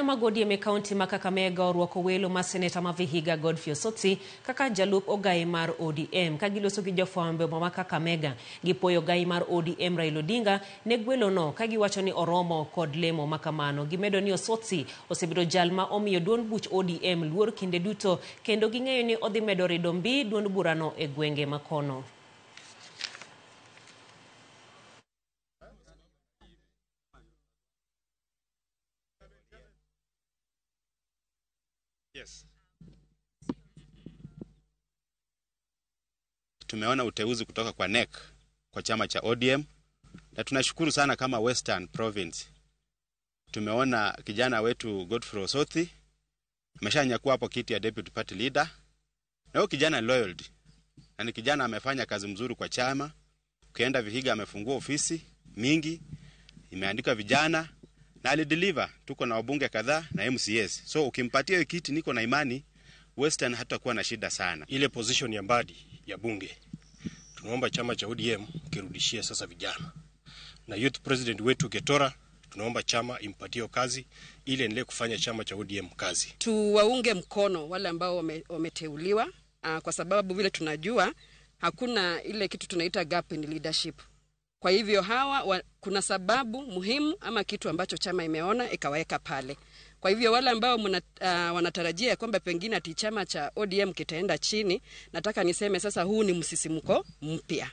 Nyamagodi e kaunti ma Kakamega orwako welo ma seneta ma Vihiga Godfrey Osotsi kaka jalup ogai mar ODM ka giloso gi jofwambo ma Kakamega gipuoyo ogai mar ODM Raila Odinga ne gwelono ka giwacho ni oromo kod lemo makamano. Gimedo ni Osotsi osebedo jal ma omiyo duond buch ODM luor kinde duto kendo ging'eyo ni odhi medo rido mbi duond burano e gwenge ma kono. Yes. Tumeona uteuzi kutoka kwa NEC kwa chama cha ODM na tunashukuru sana kama Western Province. Tumeona kijana wetu Godfrey sothi ameshanyakua hapo kiti ya deputy party leader, na huyo kijana loyal na ni kijana amefanya kazi mzuri kwa chama. Ukienda Vihiga amefungua ofisi mingi, imeandika vijana na alideliver. Tuko na wabunge kadhaa na MCAs, so ukimpatia hiyo kiti, niko na imani Western hatakuwa na shida sana. ile position ya mbadi ya bunge tunaomba chama cha ODM kirudishie sasa vijana, na youth president wetu Getora tunaomba chama impatie kazi ili endelee kufanya chama cha ODM kazi. tuwaunge mkono wale ambao wame, wameteuliwa uh, kwa sababu vile tunajua hakuna ile kitu tunaita gap in leadership. Kwa hivyo hawa wa, kuna sababu muhimu ama kitu ambacho chama imeona ikaweka pale. Kwa hivyo wale ambao muna, uh, wanatarajia kwamba pengine ati chama cha ODM kitaenda chini, nataka niseme sasa huu ni msisimko mpya.